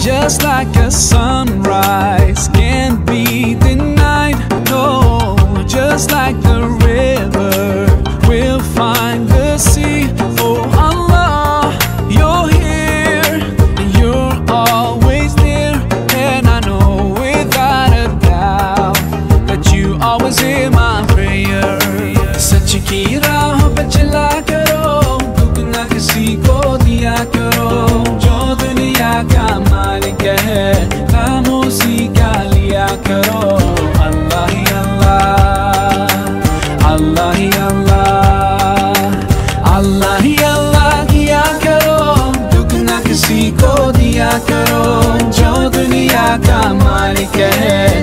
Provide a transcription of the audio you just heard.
just like a sunrise, can't be denied. No, just like the करो। अल्लाह ही अल्लाह अल्लाह ही अल्लाह अल्लाह ही अल्लाह किया करो। दुख न किसी को दिया करो। जो दुनिया का मालिक है